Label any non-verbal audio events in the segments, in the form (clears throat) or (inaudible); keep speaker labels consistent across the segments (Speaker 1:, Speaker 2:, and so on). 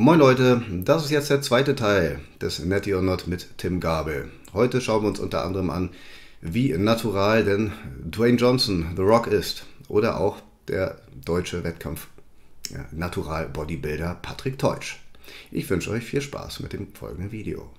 Speaker 1: Moin Leute, das ist jetzt der zweite Teil des Netty or Not mit Tim Gabel. Heute schauen wir uns unter anderem an, wie natural denn Dwayne Johnson, The Rock ist oder auch der deutsche Wettkampf Natural Bodybuilder Patrick Teutsch. Ich wünsche euch viel Spaß mit dem folgenden Video.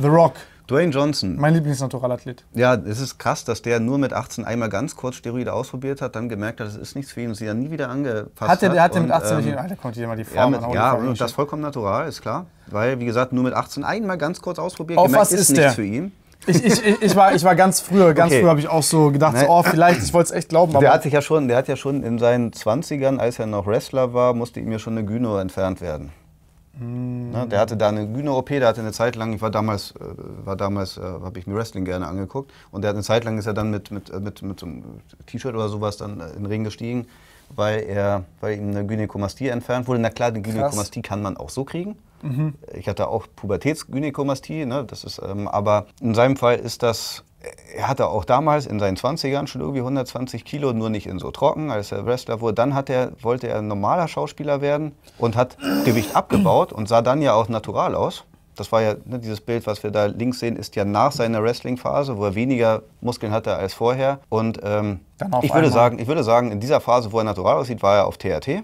Speaker 2: The Rock.
Speaker 1: Dwayne Johnson.
Speaker 2: Mein Lieblingsnaturalathlet.
Speaker 1: Ja, es ist krass, dass der nur mit 18 einmal ganz kurz Steroide ausprobiert hat, dann gemerkt hat, das ist nichts für ihn und sie dann nie wieder angepasst
Speaker 2: hat. Er,
Speaker 1: hat
Speaker 2: hat er mit
Speaker 1: und,
Speaker 2: 18
Speaker 1: ähm,
Speaker 2: nicht, Alter, konnte mal die Form
Speaker 1: Ja, mit, ja und das vollkommen natural, ist klar. Weil, wie gesagt, nur mit 18 einmal ganz kurz ausprobiert,
Speaker 2: Auf
Speaker 1: gemerkt,
Speaker 2: was
Speaker 1: ist,
Speaker 2: ist
Speaker 1: nichts
Speaker 2: der?
Speaker 1: für ihn.
Speaker 2: Ich, ich, ich, war, ich war ganz früher, ganz
Speaker 1: Okay.
Speaker 2: früher habe ich auch so gedacht, so,
Speaker 1: Ne?
Speaker 2: oh, vielleicht, ich wollte es echt glauben,
Speaker 1: Der hat sich ja schon, der hat ja schon in seinen 20ern, als er noch Wrestler war, musste ihm ja schon eine Gyno entfernt werden.
Speaker 2: Hm.
Speaker 1: Ne, der hatte da eine Gyno-OP, der hatte eine Zeit lang, ich war damals, äh, war damals, äh, habe ich mir Wrestling gerne angeguckt und der hat eine Zeit lang ist er dann mit, mit, äh, mit, mit so einem T-Shirt oder sowas dann äh, in den Ring gestiegen, weil er, weil ihm eine Gynäkomastie entfernt wurde. Na klar, eine Gynäkomastie kann man auch so kriegen. Ich hatte auch Pubertätsgynäkomastie, ne, das ist, ähm, aber in seinem Fall ist das, er hatte auch damals in seinen 20ern schon irgendwie 120 Kilo, nur nicht in so trocken, als er Wrestler wurde. Dann hat er, wollte er ein normaler Schauspieler werden und hat Gewicht abgebaut und sah dann ja auch natural aus. Das war ja, ne, dieses Bild, was wir da links sehen, ist ja nach seiner Wrestling-Phase, wo er weniger Muskeln hatte als vorher. Und ähm, ich, würde sagen, ich würde sagen, in dieser Phase, wo er natural aussieht, war er auf TRT.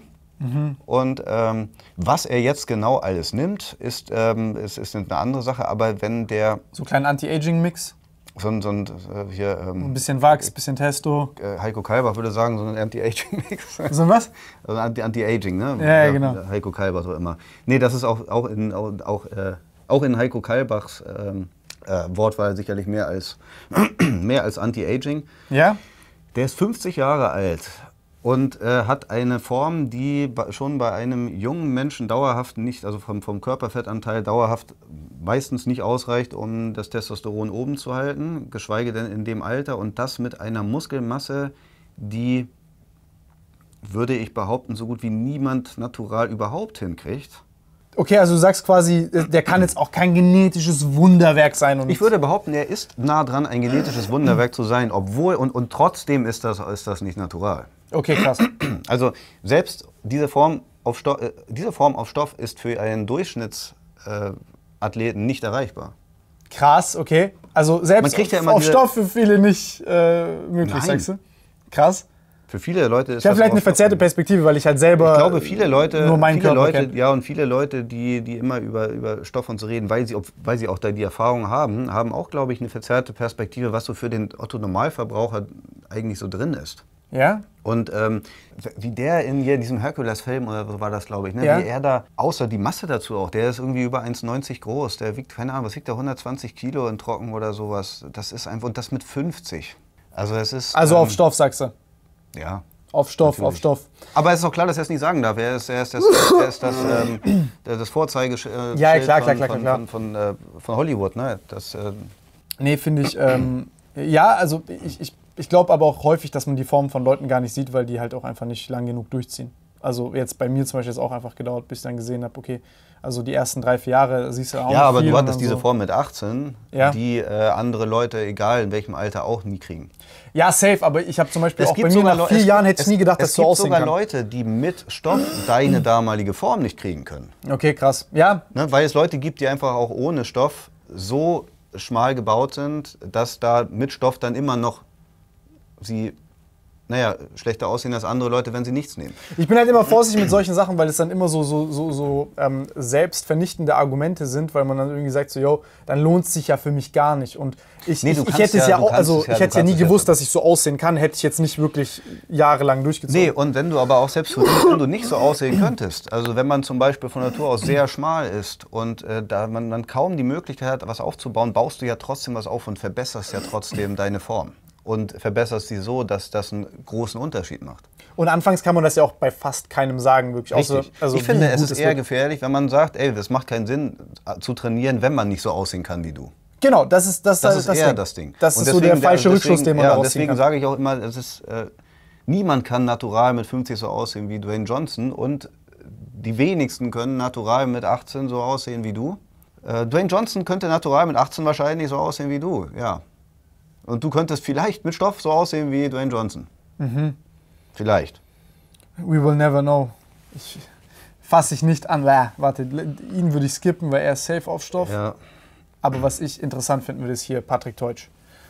Speaker 1: Und ähm, was er jetzt genau alles nimmt, ist, ähm, ist, ist eine andere Sache. Aber wenn der
Speaker 2: so einen kleinen Anti-Aging-Mix,
Speaker 1: so ein, so ein äh, hier, ähm,
Speaker 2: ein bisschen Wachs, ein bisschen Testo.
Speaker 1: äh, Heiko Kalbach würde sagen, so ein Anti-Aging-Mix.
Speaker 2: So ein was?
Speaker 1: Also Anti- Anti-Aging, ne?
Speaker 2: Ja, ja, genau.
Speaker 1: Heiko Kalbach so immer. Nee, das ist auch, auch, in, auch, auch, äh, auch in Heiko Kalbachs ähm, äh, Wortwahl sicherlich mehr als, (clears throat) mehr als Anti-Aging.
Speaker 2: Ja?
Speaker 1: Der ist 50 Jahre alt und äh, hat eine Form, die schon bei einem jungen Menschen dauerhaft nicht, also vom, vom Körperfettanteil dauerhaft meistens nicht ausreicht, um das Testosteron oben zu halten, geschweige denn in dem Alter und das mit einer Muskelmasse, die, würde ich behaupten, so gut wie niemand natural überhaupt hinkriegt.
Speaker 2: Okay, also du sagst quasi, der kann jetzt auch kein genetisches Wunderwerk sein. Und
Speaker 1: Ich würde behaupten, er ist nah dran, ein genetisches Wunderwerk zu sein, obwohl und, und trotzdem ist das, ist das nicht natural.
Speaker 2: Okay, krass. (clears throat)
Speaker 1: Also selbst diese Form auf Stoff, äh, diese Form auf Stoff ist für einen Durchschnittsathleten äh, nicht erreichbar.
Speaker 2: Krass, okay. Also selbst
Speaker 1: ja
Speaker 2: auf Stoff für viele nicht äh, möglich,
Speaker 1: Nein.
Speaker 2: sagst du? Krass.
Speaker 1: Für viele Leute ist
Speaker 2: Ich habe vielleicht eine verzerrte Perspektive, weil ich halt selber
Speaker 1: Ich glaube, viele Leute,
Speaker 2: nur meinen
Speaker 1: viele
Speaker 2: Körper
Speaker 1: Leute,
Speaker 2: kenn.
Speaker 1: ja und viele Leute, die, die immer über, über Stoff und so reden, weil sie, ob- weil sie auch da die Erfahrung haben, haben auch, glaube ich, eine verzerrte Perspektive, was so für den Otto Normalverbraucher eigentlich so drin ist.
Speaker 2: Ja?
Speaker 1: Und ähm, wie der in hier diesem Herkules-Film oder so war das, glaube ich, ne?
Speaker 2: Ja.
Speaker 1: wie er da, außer die Masse dazu auch, der ist irgendwie über 1,90 groß, der wiegt, keine Ahnung, was wiegt der, 120 Kilo in Trocken oder sowas. Das ist einfach, und das mit 50. Also es ist...
Speaker 2: Also
Speaker 1: ähm,
Speaker 2: auf Stoff, sagst du.
Speaker 1: Ja.
Speaker 2: Auf Stoff,
Speaker 1: Natürlich.
Speaker 2: auf Stoff.
Speaker 1: Aber es ist auch klar, dass er es nicht sagen darf. Er ist, er ist das, er ist das, ähm, (clears throat) das Vorzeigeschild äh,
Speaker 2: Ja, klar, klar,
Speaker 1: von,
Speaker 2: klar,
Speaker 1: von,
Speaker 2: klar.
Speaker 1: Von, von, äh, von Hollywood. Ne? Das, äh,
Speaker 2: Nee, finde ich. Ähm, ja, also ich, ich, ich glaube aber auch häufig, dass man die Form von Leuten gar nicht sieht, weil die halt auch einfach nicht lang genug durchziehen. Also jetzt bei mir zum Beispiel ist auch einfach gedauert, bis ich dann gesehen habe, okay, also die ersten drei, vier Jahre siehst du auch
Speaker 1: ja, aber du hattest diese
Speaker 2: so.
Speaker 1: Form mit 18,
Speaker 2: Ja.
Speaker 1: die äh, andere Leute, egal in welchem Alter, auch nie kriegen.
Speaker 2: Ja, safe, aber ich habe zum Beispiel auch bei mir
Speaker 1: sogar
Speaker 2: nach vier
Speaker 1: es
Speaker 2: Jahren
Speaker 1: gibt-
Speaker 2: hätte ich nie gedacht,
Speaker 1: es
Speaker 2: dass
Speaker 1: gibt
Speaker 2: aussehen
Speaker 1: sogar
Speaker 2: kann.
Speaker 1: Leute, die mit Stoff deine damalige Form nicht kriegen können.
Speaker 2: Okay, krass. Ja,
Speaker 1: Ne? Weil es Leute gibt, die einfach auch ohne Stoff so schmal gebaut sind, dass da mit Stoff dann immer noch sie, naja, schlechter aussehen als andere Leute, wenn sie nichts nehmen.
Speaker 2: Ich bin halt immer vorsichtig mit solchen Sachen, weil es dann immer so, so, so, so ähm, selbstvernichtende Argumente sind, weil man dann irgendwie sagt, so, yo, dann lohnt es sich ja für mich gar nicht. Und ich,
Speaker 1: Nee,
Speaker 2: ich, ich hätte es
Speaker 1: ja-
Speaker 2: auch, also
Speaker 1: es ja-
Speaker 2: ich hätte ja nie gewusst, dass ich so aussehen kann, hätte ich jetzt nicht wirklich jahrelang durchgezogen.
Speaker 1: Nee, und wenn du aber auch selbst wenn du nicht so aussehen könntest, also wenn man zum Beispiel von Natur aus sehr schmal ist und äh, da man dann kaum die Möglichkeit hat, was aufzubauen, baust du ja trotzdem was auf und verbesserst ja trotzdem deine Form. Und verbesserst sie so, dass das einen großen Unterschied macht.
Speaker 2: Und anfangs kann man das ja auch bei fast keinem sagen, wirklich.
Speaker 1: Richtig.
Speaker 2: Außer, also
Speaker 1: ich finde, es ist eher gefährlich, wenn man sagt, ey, das macht keinen Sinn äh, zu trainieren, wenn man nicht so aussehen kann wie du.
Speaker 2: Genau, das ist das,
Speaker 1: Das ist eher
Speaker 2: Ding.
Speaker 1: das Ding.
Speaker 2: Das
Speaker 1: Und
Speaker 2: ist so der
Speaker 1: deswegen-
Speaker 2: falsche
Speaker 1: deswegen-
Speaker 2: Rückschluss, den man
Speaker 1: ja, Deswegen
Speaker 2: kann.
Speaker 1: sage ich auch immer, es ist, äh, niemand kann natural mit 50 so aussehen wie Dwayne Johnson und die wenigsten können natural mit 18 so aussehen wie du. Äh, Dwayne Johnson könnte natural mit 18 wahrscheinlich so aussehen wie du, ja. Und du könntest vielleicht mit Stoff so aussehen wie Dwayne Johnson. Vielleicht.
Speaker 2: We will never know. Ich fasse ich nicht an. Bäh, warte, ihn würde ich skippen, weil er ist safe auf Stoff.
Speaker 1: Ja.
Speaker 2: Aber was ich interessant finden würde, ist hier Patrick Teutsch.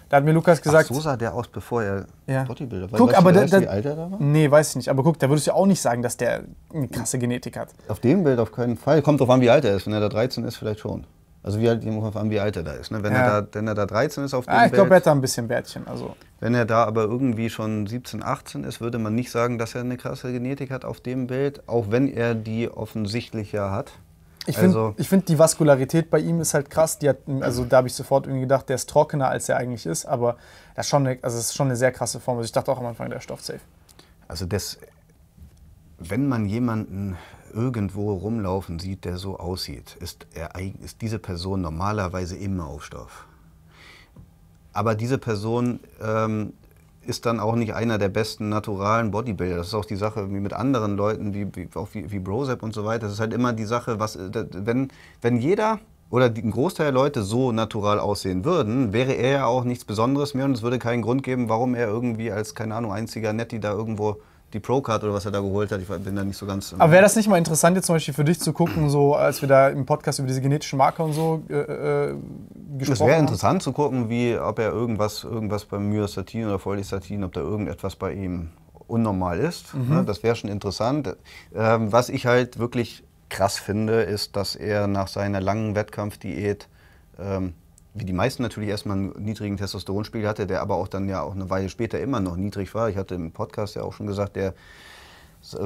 Speaker 2: Da hat mir Lukas gesagt.
Speaker 1: Ach, so sah der aus, bevor er
Speaker 2: Ja.
Speaker 1: Bodybuilder war.
Speaker 2: Guck,
Speaker 1: Weißt
Speaker 2: aber
Speaker 1: du,
Speaker 2: da- da-
Speaker 1: wie alt er da war?
Speaker 2: Nee, weiß ich nicht. Aber guck, da würdest du auch nicht sagen, dass der eine krasse Genetik hat.
Speaker 1: Auf dem Bild auf keinen Fall. Kommt drauf an, wie alt er ist. Wenn er da 13 ist, vielleicht schon. Also wie alt, kommt drauf an, wie alt er da ist. Ne? Wenn,
Speaker 2: Ja.
Speaker 1: er da, wenn er da 13 ist auf dem
Speaker 2: Ah, ich glaube, er hat da ein bisschen Bärtchen. Also.
Speaker 1: wenn er da aber irgendwie schon 17, 18 ist, würde man nicht sagen, dass er eine krasse Genetik hat auf dem Bild, auch wenn er die offensichtlich ja hat.
Speaker 2: Ich finde,
Speaker 1: Also-
Speaker 2: find, die Vaskularität bei ihm ist halt krass. Hat, also da habe ich sofort irgendwie gedacht, der ist trockener, als er eigentlich ist. Aber das ist schon eine, also ist schon eine sehr krasse Form. Also ich dachte auch am Anfang, der ist stoffsafe.
Speaker 1: Also das, wenn man jemanden irgendwo rumlaufen sieht, der so aussieht, ist, er, ist diese Person normalerweise immer auf Stoff. Aber diese Person ähm, ist dann auch nicht einer der besten naturalen Bodybuilder. Das ist auch die Sache wie mit anderen Leuten, wie, wie, auch wie, wie Brosep und so weiter. Das ist halt immer die Sache, was, äh, wenn, wenn jeder oder ein Großteil der Leute so natural aussehen würden, wäre er ja auch nichts Besonderes mehr und es würde keinen Grund geben, warum er irgendwie als, keine Ahnung, einziger Netti da irgendwo die Pro-Card oder was er da geholt hat. Ich bin da nicht so ganz...
Speaker 2: Aber wäre das nicht mal interessant, jetzt zum Beispiel für dich zu gucken, so als wir da im Podcast über diese genetischen Marker und so äh, äh, gesprochen
Speaker 1: Es wäre
Speaker 2: haben?
Speaker 1: interessant zu gucken, wie, ob er irgendwas, irgendwas beim Myostatin oder Follistatin, ob da irgendetwas bei ihm unnormal ist.
Speaker 2: Mhm.
Speaker 1: Ne, Das wäre schon interessant. Ähm, was ich halt wirklich krass finde, ist, dass er nach seiner langen Wettkampfdiät, ähm, wie die meisten natürlich erstmal einen niedrigen Testosteronspiegel hatte, der aber auch dann ja auch eine Weile später immer noch niedrig war. Ich hatte im Podcast ja auch schon gesagt, der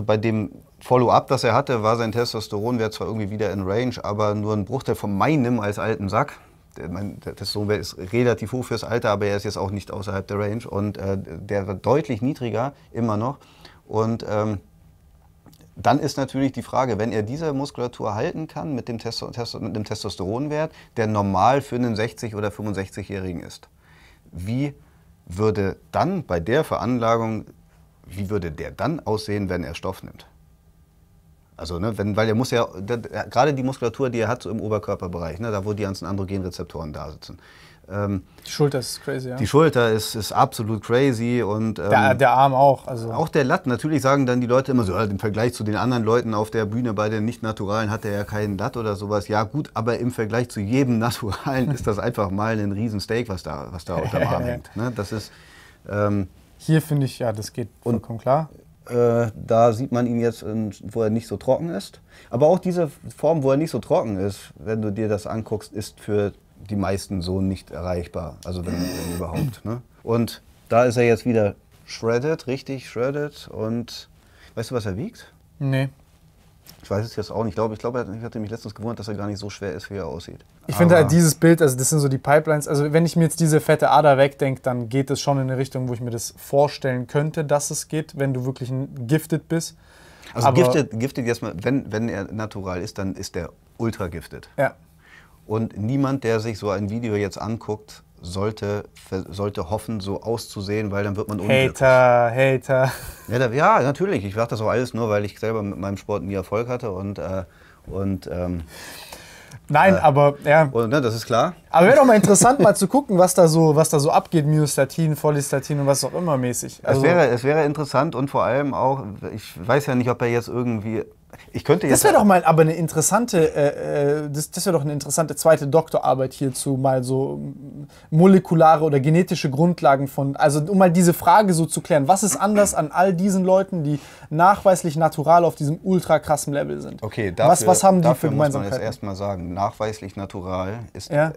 Speaker 1: bei dem Follow-up, das er hatte, war sein Testosteronwert zwar irgendwie wieder in Range, aber nur ein Bruchteil von meinem als alten Sack. Der, mein, Testosteronwert ist relativ hoch fürs Alter, aber er ist jetzt auch nicht außerhalb der Range. Und äh, der war deutlich niedriger, immer noch. Und ähm, dann ist natürlich die Frage, wenn er diese Muskulatur halten kann mit dem, Testo Testo mit dem Testosteronwert, der normal für einen 60- oder 65-Jährigen ist, wie würde dann bei der Veranlagung, wie würde der dann aussehen, wenn er Stoff nimmt? Also, ne, wenn, weil er muss ja, der, gerade die Muskulatur, die er hat so im Oberkörperbereich, ne, da wo die ganzen Androgenrezeptoren da sitzen. Ähm,
Speaker 2: Die Schulter ist crazy, ja.
Speaker 1: die Schulter ist, ist absolut crazy und ähm,
Speaker 2: der, der Arm auch. Also.
Speaker 1: auch der Latt, natürlich sagen dann die Leute immer so, ja, im Vergleich zu den anderen Leuten auf der Bühne bei den Nicht-Naturalen hat er ja keinen Latt oder sowas. Ja gut, aber im Vergleich zu jedem (laughs) Naturalen ist das einfach mal ein Riesen-Steak, was da, was da unterm Arm (laughs) hängt. Ne? Das ist, ähm,
Speaker 2: Hier finde ich, ja, das geht vollkommen klar.
Speaker 1: äh, da sieht man ihn jetzt, in, wo er nicht so trocken ist. Aber auch diese Form, wo er nicht so trocken ist, wenn du dir das anguckst, ist für die meisten so nicht erreichbar. Also wenn, wenn überhaupt. Ne? Und da ist er jetzt wieder shredded, richtig shredded. Und weißt du, was er wiegt?
Speaker 2: Nee.
Speaker 1: Ich weiß es jetzt auch nicht. Ich glaube, ich, glaube, ich hatte mich letztens gewundert, dass er gar nicht so schwer ist, wie er aussieht.
Speaker 2: Ich finde halt dieses Bild, also das sind so die Pipelines. Also wenn ich mir jetzt diese fette Ader wegdenke, dann geht es schon in eine Richtung, wo ich mir das vorstellen könnte, dass es geht, wenn du wirklich ein Gifted bist.
Speaker 1: Also
Speaker 2: Aber-
Speaker 1: gifted, gifted jetzt mal, wenn, wenn er natural ist, dann ist er ultra gifted.
Speaker 2: Ja.
Speaker 1: Und niemand, der sich so ein Video jetzt anguckt, sollte, sollte hoffen, so auszusehen, weil dann wird man unglücklich.
Speaker 2: Hater, Hater.
Speaker 1: Ja, da, ja, natürlich. Ich mache das auch alles nur, weil ich selber mit meinem Sport nie Erfolg hatte. Und, äh, und, ähm,
Speaker 2: Nein, aber ja.
Speaker 1: und ne, das ist klar.
Speaker 2: Aber wäre doch mal interessant, mal zu gucken, was da so, was da so abgeht, Myostatin, Follistatin und was auch immer mäßig. Also,
Speaker 1: es, wäre, es wäre interessant und vor allem auch, ich weiß ja nicht, ob er jetzt irgendwie. Ich könnte jetzt.
Speaker 2: das wäre doch mal aber eine interessante, äh, äh, das, das wäre doch eine interessante zweite Doktorarbeit hierzu, mal so mm, molekulare oder genetische Grundlagen von, also um mal diese Frage so zu klären, was ist anders an all diesen Leuten, die nachweislich natural auf diesem ultra krassen Level sind?
Speaker 1: Okay, dafür,
Speaker 2: was, was haben die
Speaker 1: dafür
Speaker 2: für
Speaker 1: muss man jetzt erstmal sagen, nachweislich natural ist.
Speaker 2: Ja.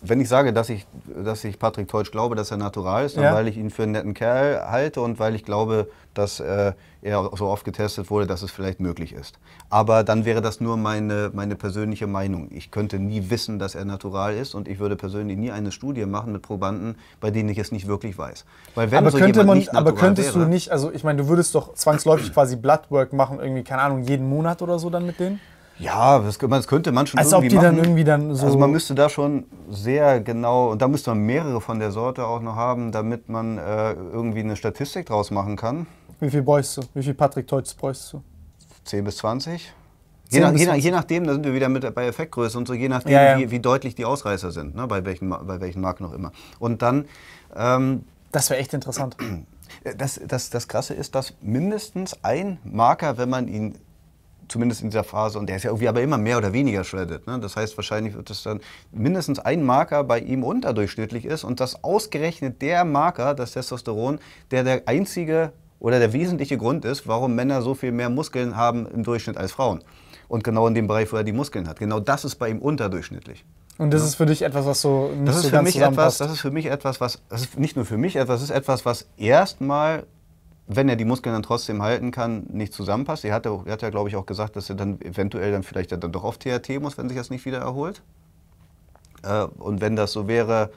Speaker 1: Wenn ich sage, dass ich, dass ich Patrick Teutsch glaube, dass er natural ist, dann
Speaker 2: Ja.
Speaker 1: weil ich ihn für einen netten Kerl halte und weil ich glaube, dass äh, er so oft getestet wurde, dass es vielleicht möglich ist. Aber dann wäre das nur meine, meine persönliche Meinung. Ich könnte nie wissen, dass er natural ist und ich würde persönlich nie eine Studie machen mit Probanden, bei denen ich es nicht wirklich weiß. Weil wenn
Speaker 2: aber,
Speaker 1: so
Speaker 2: könnte man, aber könntest
Speaker 1: wäre,
Speaker 2: du nicht, also ich meine, du würdest doch zwangsläufig quasi Bloodwork machen, irgendwie, keine Ahnung, jeden Monat oder so dann mit denen?
Speaker 1: Ja, das, das könnte man schon
Speaker 2: Als ob
Speaker 1: irgendwie
Speaker 2: die dann
Speaker 1: machen.
Speaker 2: irgendwie dann so.
Speaker 1: Also man müsste da schon sehr genau, und da müsste man mehrere von der Sorte auch noch haben, damit man äh, irgendwie eine Statistik draus machen kann.
Speaker 2: wie viel bräuchst du? Wie viel Patrick Teutsch bräuchst du?
Speaker 1: 10 bis 20.
Speaker 2: 10
Speaker 1: Je, nach, je, nach,
Speaker 2: 20.
Speaker 1: je nachdem, da sind wir wieder mit bei Effektgröße und so, je nachdem,
Speaker 2: Ja, ja.
Speaker 1: Wie, wie deutlich die Ausreißer sind, ne, bei, welchen, bei welchen Marken auch immer. Und dann, ähm,
Speaker 2: Das wäre echt interessant.
Speaker 1: Das, das, das Krasse ist, dass mindestens ein Marker, wenn man ihn zumindest in dieser Phase, und der ist ja irgendwie aber immer mehr oder weniger shredded. Ne? Das heißt, wahrscheinlich wird es dann mindestens ein Marker bei ihm unterdurchschnittlich ist und das ausgerechnet der Marker, das Testosteron, der der einzige oder der wesentliche Grund ist, warum Männer so viel mehr Muskeln haben im Durchschnitt als Frauen. Und genau in dem Bereich, wo er die Muskeln hat. Genau das ist bei ihm unterdurchschnittlich.
Speaker 2: Und das ja. ist für dich etwas, was so
Speaker 1: nicht das ist so für mich etwas, Das ist für mich etwas, was, das ist nicht nur für mich etwas, das ist etwas, was erstmal wenn er die Muskeln dann trotzdem halten kann, nicht zusammenpasst. Er hat, er hat ja, glaube ich, auch gesagt, dass er dann eventuell dann vielleicht dann doch auf TRT muss, wenn sich das nicht wieder erholt. Äh, und wenn das so wäre,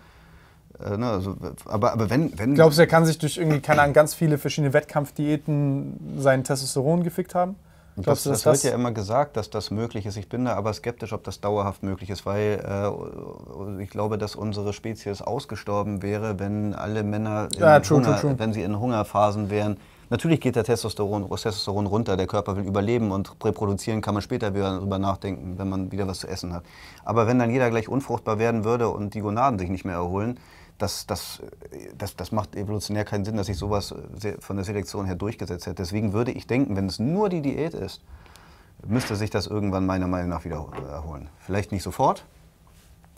Speaker 1: äh, ne, also, aber, aber wenn, wenn...
Speaker 2: Glaubst du, er kann sich durch irgendwie, keine Ahnung, ganz viele verschiedene Wettkampfdiäten sein Testosteron gefickt haben?
Speaker 1: Das, das, das, wird ja immer gesagt, dass das möglich ist. Ich bin da aber skeptisch, ob das dauerhaft möglich ist, weil äh, ich glaube, dass unsere Spezies ausgestorben wäre, wenn alle Männer,
Speaker 2: ja, true,
Speaker 1: Hunger,
Speaker 2: true, true.
Speaker 1: wenn sie in Hungerphasen wären. Natürlich geht der Testosteron, Testosteron runter, der Körper will überleben und reproduzieren kann man später wieder darüber nachdenken, wenn man wieder was zu essen hat. Aber wenn dann jeder gleich unfruchtbar werden würde und die Gonaden sich nicht mehr erholen, das, das, das, das macht evolutionär keinen Sinn, dass sich sowas von der Selektion her durchgesetzt hätte. Deswegen würde ich denken, wenn es nur die Diät ist, müsste sich das irgendwann meiner Meinung nach wieder erholen. Vielleicht nicht sofort,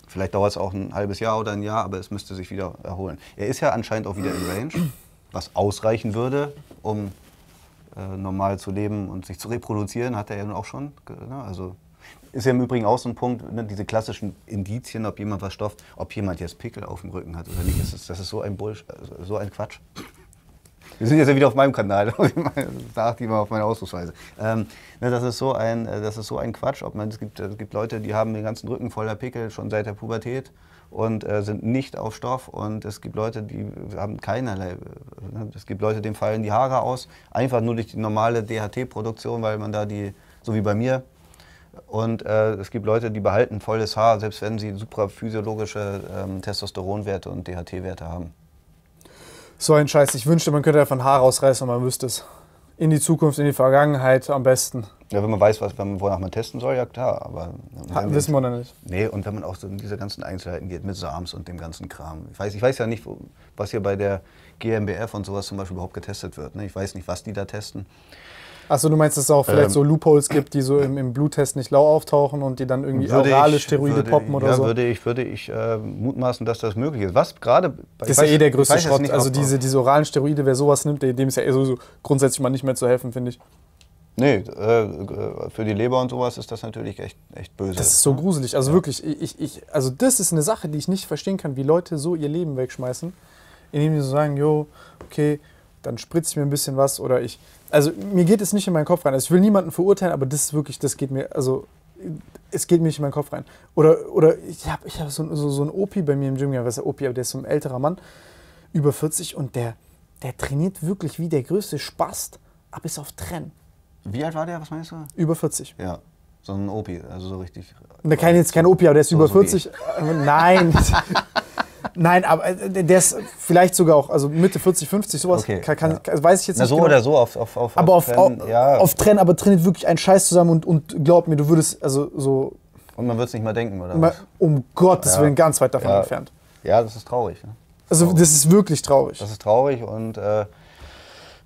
Speaker 1: vielleicht dauert es auch ein halbes Jahr oder ein Jahr, aber es müsste sich wieder erholen. Er ist ja anscheinend auch wieder in Range, was ausreichen würde, um äh, normal zu leben und sich zu reproduzieren, hat er ja nun auch schon. Ne? Also ist ja im Übrigen auch so ein Punkt, ne, diese klassischen Indizien, ob jemand was stofft, ob jemand jetzt Pickel auf dem Rücken hat oder nicht. Das ist, das ist so ein Bullshit, also so ein Quatsch. Wir sind jetzt ja wieder auf meinem Kanal, (laughs) da achte ich mal auf meine Ausdrucksweise. Ähm, ne, das, ist so ein, äh, das ist so ein Quatsch. Ob man, es, gibt, es gibt Leute, die haben den ganzen Rücken voller Pickel schon seit der Pubertät und äh, sind nicht auf Stoff. Und es gibt Leute, die haben keinerlei. Äh, ne, es gibt Leute, denen fallen die Haare aus, einfach nur durch die normale DHT-Produktion, weil man da die, so wie bei mir, und äh, es gibt Leute, die behalten volles Haar, selbst wenn sie supraphysiologische ähm, Testosteronwerte und DHT-Werte haben.
Speaker 2: So ein Scheiß. Ich wünschte, man könnte davon Haar rausreißen und man wüsste es. In die Zukunft, in die Vergangenheit am besten.
Speaker 1: Ja, wenn man weiß, was, wenn man, wonach man testen soll, ja klar. Aber
Speaker 2: ha, wissen wir noch nicht.
Speaker 1: Nee, und wenn man auch so in diese ganzen Einzelheiten geht mit SAMs und dem ganzen Kram. Ich weiß, ich weiß ja nicht, was hier bei der GmbF und sowas zum Beispiel überhaupt getestet wird. Ne? Ich weiß nicht, was die da testen.
Speaker 2: Achso, du meinst, dass es auch vielleicht ähm, so Loopholes gibt, die so im, im Bluttest nicht lau auftauchen und die dann irgendwie orale ich, Steroide
Speaker 1: würde,
Speaker 2: poppen oder
Speaker 1: ja,
Speaker 2: so?
Speaker 1: würde ich, würde ich äh, mutmaßen, dass das möglich ist. Was gerade.
Speaker 2: Das ist ja eh der größte Schrott. Nicht, also diese, diese oralen Steroide, wer sowas nimmt, dem ist ja eh so, grundsätzlich mal nicht mehr zu helfen, finde ich.
Speaker 1: Nee, äh, für die Leber und sowas ist das natürlich echt, echt böse.
Speaker 2: Das ist so gruselig. Also ja. wirklich, ich, ich, also das ist eine Sache, die ich nicht verstehen kann, wie Leute so ihr Leben wegschmeißen, indem sie so sagen, jo, okay, dann spritze ich mir ein bisschen was oder ich. Also mir geht es nicht in meinen Kopf rein. Also ich will niemanden verurteilen, aber das ist wirklich, das geht mir, also es geht mir nicht in meinen Kopf rein. Oder, oder ich habe ich hab so, so, so einen Opi bei mir im Gym, ja, was ist der Opi, aber der ist so ein älterer Mann, über 40 und der, der trainiert wirklich wie der größte Spast, aber bis auf Trenn.
Speaker 1: Wie alt war der, was meinst du?
Speaker 2: Über 40.
Speaker 1: Ja, so ein Opi, also so richtig.
Speaker 2: Der kann jetzt kein Opi, aber der ist so, über 40. Nein. (laughs) Nein, aber äh, der ist vielleicht sogar auch, also Mitte 40, 50, sowas. Okay, kann, kann, ja. weiß ich jetzt
Speaker 1: Na,
Speaker 2: nicht.
Speaker 1: so
Speaker 2: genau.
Speaker 1: oder so auf, auf, auf
Speaker 2: Aber auf, Trenn, auf, ja. auf Trenn, aber trainiert wirklich einen Scheiß zusammen und, und glaub mir, du würdest, also so.
Speaker 1: Und man wird es nicht mal denken, oder? Mal,
Speaker 2: um Gottes ja. Willen, ganz weit davon entfernt.
Speaker 1: Ja, das ist traurig. Ne?
Speaker 2: Also, traurig. das ist wirklich traurig.
Speaker 1: Das ist traurig und. Äh,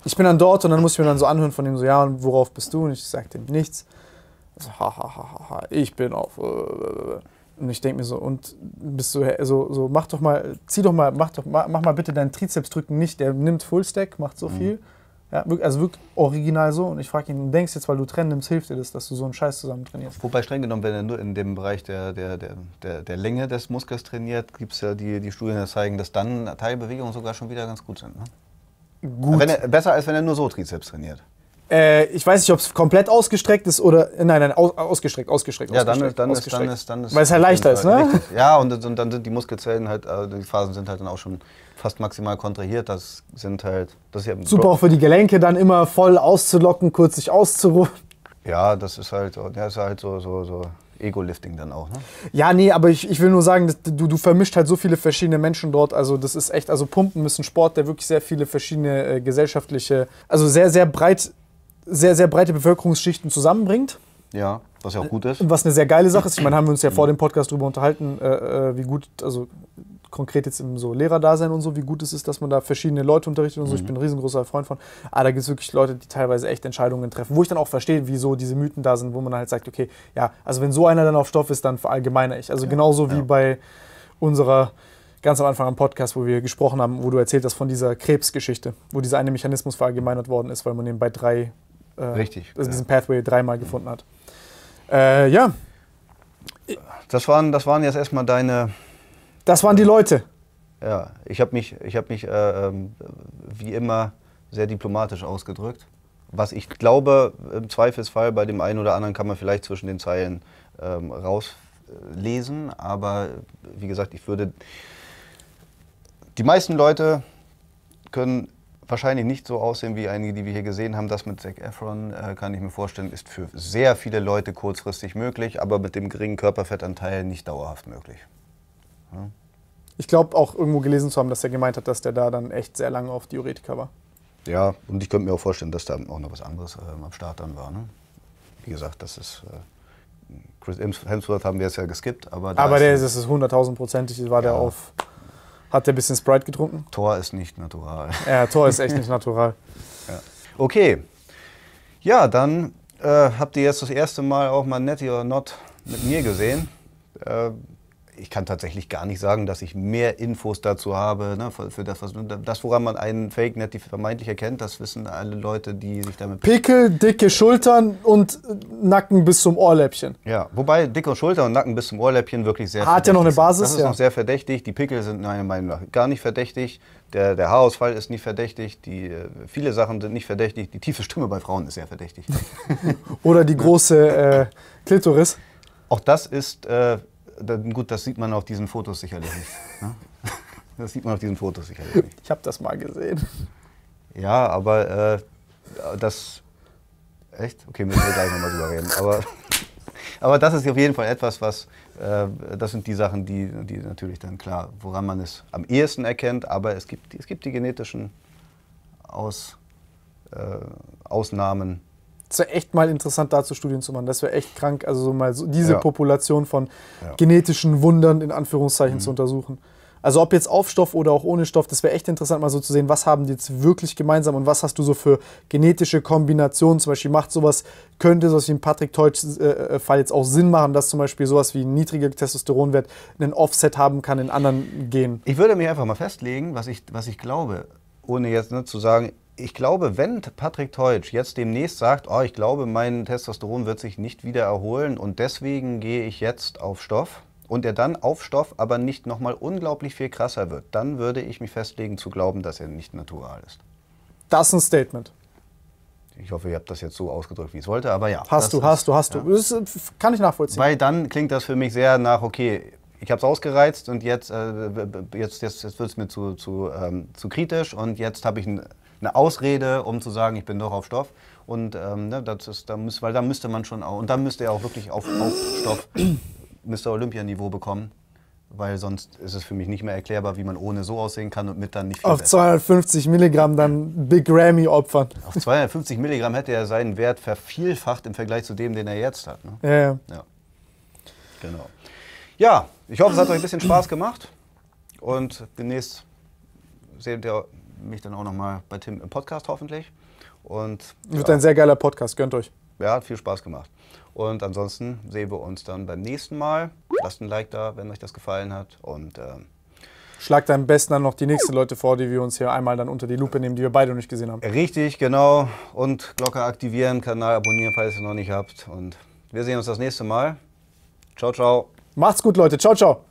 Speaker 2: ich bin dann dort und dann muss ich mir dann so anhören von dem so, ja, und worauf bist du? Und ich sagte ihm nichts. Also, ha, ha, ha, ha, ich bin auf. Äh. Und ich denke mir so, und bist du so, so, mach doch mal, zieh doch mal, mach doch, mach, mal bitte deinen Trizeps drücken nicht. Der nimmt Fullstack, macht so mhm. viel. Ja, also wirklich original so. Und ich frage ihn, denkst jetzt, weil du trennen nimmst, hilft dir das, dass du so einen Scheiß zusammen trainierst?
Speaker 1: Wobei streng genommen, wenn er nur in dem Bereich der, der, der, der, der Länge des Muskels trainiert, gibt es ja die, die Studien, die zeigen, dass dann Teilbewegungen sogar schon wieder ganz gut sind. Ne? Gut. Er, besser als wenn er nur so Trizeps trainiert.
Speaker 2: Äh, ich weiß nicht, ob es komplett ausgestreckt ist oder. Nein, nein, aus, ausgestreckt, ausgestreckt.
Speaker 1: Ja, dann, dann, ist, dann, ist, dann ist.
Speaker 2: Weil es halt leichter ist, ne? Richtig.
Speaker 1: Ja, (laughs) und, und, dann sind die Muskelzellen halt, also die Phasen sind halt dann auch schon fast maximal kontrahiert. Das sind halt. Das
Speaker 2: ist ja Super auch für die Gelenke, dann immer voll auszulocken, kurz sich auszuruhen.
Speaker 1: Ja, das ist halt, ja, ist halt so, so, so Ego-Lifting dann auch, ne?
Speaker 2: Ja, nee, aber ich, ich will nur sagen, du, du vermischt halt so viele verschiedene Menschen dort. Also das ist echt, also Pumpen ist ein Sport, der wirklich sehr viele verschiedene äh, gesellschaftliche, also sehr, sehr breit sehr, sehr breite Bevölkerungsschichten zusammenbringt.
Speaker 1: Ja. Was ja auch gut ist.
Speaker 2: Was eine sehr geile Sache ist. Ich (clears throat) meine, haben wir uns ja vor dem Podcast darüber unterhalten, äh, äh, wie gut, also konkret jetzt im so Lehrerdasein und so, wie gut es ist, dass man da verschiedene Leute unterrichtet und so. Ich bin ein riesengroßer Freund von. Aber da gibt es wirklich Leute, die teilweise echt Entscheidungen treffen, wo ich dann auch verstehe, wieso diese Mythen da sind, wo man halt sagt, okay, ja, also wenn so einer dann auf Stoff ist, dann verallgemeiner ich. Also genauso wie
Speaker 1: ja.
Speaker 2: bei unserer ganz am Anfang am Podcast, wo wir gesprochen haben, wo du erzählt hast von dieser Krebsgeschichte, wo dieser eine Mechanismus verallgemeinert worden ist, weil man den bei drei, äh,
Speaker 1: Richtig,
Speaker 2: also
Speaker 1: ja.
Speaker 2: diesen Pathway dreimal gefunden hat. Äh, ja,
Speaker 1: Das waren, das waren jetzt erstmal deine.
Speaker 2: das waren die Leute.
Speaker 1: Ja, ich habe mich, ich hab mich äh, ähm, wie immer sehr diplomatisch ausgedrückt. Was ich glaube, im Zweifelsfall bei dem einen oder anderen kann man vielleicht zwischen den Zeilen ähm, rauslesen. Aber wie gesagt, ich würde. Die meisten Leute können wahrscheinlich nicht so aussehen wie einige, die wir hier gesehen haben. Das mit Zac Efron, äh, kann ich mir vorstellen, ist für sehr viele Leute kurzfristig möglich, aber mit dem geringen Körperfettanteil nicht dauerhaft möglich.
Speaker 2: Ich glaube auch irgendwo gelesen zu haben, dass er gemeint hat, dass der da dann echt sehr lange auf Diuretika war.
Speaker 1: Ja, und ich könnte mir auch vorstellen, dass da auch noch was anderes ähm, am Start dann war. Ne? Wie gesagt, das ist. Äh, Chris Hemsworth haben wir jetzt ja geskippt, aber,
Speaker 2: Aber der
Speaker 1: ist,
Speaker 2: es ist hunderttausendprozentig, war der
Speaker 1: Ja.
Speaker 2: auf. Hat der ein bisschen Sprite getrunken?
Speaker 1: Tor ist nicht natural. (laughs)
Speaker 2: Ja, Tor ist echt (laughs) nicht natural.
Speaker 1: Okay. Ja, dann äh, habt ihr jetzt das erste Mal auch mal Netty or Not mit mir gesehen. Äh, ich kann tatsächlich gar nicht sagen, dass ich mehr Infos dazu habe. Ne, für, für das, was, das, woran man einen Fake Netty vermeintlich erkennt, das wissen alle Leute, die sich damit
Speaker 2: Pickel, dicke Schultern und Nacken bis zum Ohrläppchen.
Speaker 1: Ja, wobei dicke Schulter und Nacken bis zum Ohrläppchen wirklich sehr
Speaker 2: Hat ja noch eine
Speaker 1: verdächtig sind.
Speaker 2: Basis,
Speaker 1: Das ist
Speaker 2: ja.
Speaker 1: noch sehr verdächtig. Die Pickel sind meiner Meinung nach gar nicht verdächtig. Der, der Haarausfall ist nicht verdächtig. Die, äh, viele Sachen sind nicht verdächtig. Die tiefe Stimme bei Frauen ist sehr verdächtig. (laughs)
Speaker 2: Oder die große äh, Klitoris.
Speaker 1: Auch das ist, äh, gut, das sieht man auf diesen Fotos sicherlich nicht. Ne? (laughs) Das sieht man auf diesen Fotos sicherlich nicht.
Speaker 2: Ich habe das mal gesehen.
Speaker 1: Ja, aber äh, das. Echt? Okay, müssen wir gleich nochmal drüber reden. Aber, (laughs) aber das ist auf jeden Fall etwas, was. Äh, das sind die Sachen, die, die natürlich dann klar, woran man es am ehesten erkennt. Aber es gibt, es gibt die genetischen Aus, äh, Ausnahmen.
Speaker 2: Es wäre echt mal interessant, dazu Studien zu machen. Das wäre echt krank, also so mal so diese
Speaker 1: Ja.
Speaker 2: Population von
Speaker 1: Ja.
Speaker 2: genetischen Wundern in Anführungszeichen zu untersuchen. Also ob jetzt auf Stoff oder auch ohne Stoff, das wäre echt interessant, mal so zu sehen, was haben die jetzt wirklich gemeinsam und was hast du so für genetische Kombinationen. Zum Beispiel macht sowas, könnte sowas wie ein Patrick Teutsch-Fall jetzt auch Sinn machen, dass zum Beispiel sowas wie ein niedriger Testosteronwert einen Offset haben kann in anderen Genen.
Speaker 1: Ich würde mich einfach mal festlegen, was ich, was ich glaube, ohne jetzt ne, zu sagen, ich glaube, wenn Patrick Teutsch jetzt demnächst sagt, oh, ich glaube, mein Testosteron wird sich nicht wieder erholen und deswegen gehe ich jetzt auf Stoff und er dann auf Stoff aber nicht nochmal unglaublich viel krasser wird, dann würde ich mich festlegen zu glauben, dass er nicht natural ist.
Speaker 2: Das ist ein Statement.
Speaker 1: Ich hoffe, ihr habt das jetzt so ausgedrückt, wie ich es wollte, aber ja.
Speaker 2: Hast du,
Speaker 1: ist-
Speaker 2: hast du, hast
Speaker 1: ja.
Speaker 2: du. Das äh, kann ich nachvollziehen.
Speaker 1: Weil dann klingt das für mich sehr nach, okay, ich habe es ausgereizt und jetzt, äh, jetzt, jetzt, jetzt wird es mir zu, zu, ähm, zu kritisch und jetzt habe ich ein, eine Ausrede, um zu sagen, ich bin doch auf Stoff. Und ähm, ne, das ist, da muss, weil da müsste man schon auch, und dann müsste er auch wirklich auf, auf Stoff (clears throat) Mr. Olympia-Niveau bekommen. Weil sonst ist es für mich nicht mehr erklärbar, wie man ohne so aussehen kann und mit dann nicht viel
Speaker 2: Auf
Speaker 1: besser.
Speaker 2: 250 Milligramm dann Big Grammy opfern.
Speaker 1: Auf 250 Milligramm hätte er seinen Wert vervielfacht im Vergleich zu dem, den er jetzt hat. Ne?
Speaker 2: Ja, ja.
Speaker 1: Ja, genau. Ja, ich hoffe, es hat euch ein bisschen Spaß gemacht. Und demnächst seht ihr mich dann auch nochmal bei Tim im Podcast hoffentlich. Und
Speaker 2: Wird
Speaker 1: ja,
Speaker 2: ein sehr geiler Podcast, gönnt euch.
Speaker 1: ja, hat viel Spaß gemacht. Und ansonsten sehen wir uns dann beim nächsten Mal. Lasst ein Like da, wenn euch das gefallen hat. Und ähm,
Speaker 2: Schlagt am besten dann noch die nächsten Leute vor, die wir uns hier einmal dann unter die Lupe nehmen, die wir beide noch nicht gesehen haben.
Speaker 1: richtig, genau. Und Glocke aktivieren, Kanal abonnieren, falls ihr es noch nicht habt. Und wir sehen uns das nächste Mal. Ciao, ciao.
Speaker 2: Macht's gut, Leute. Ciao, ciao.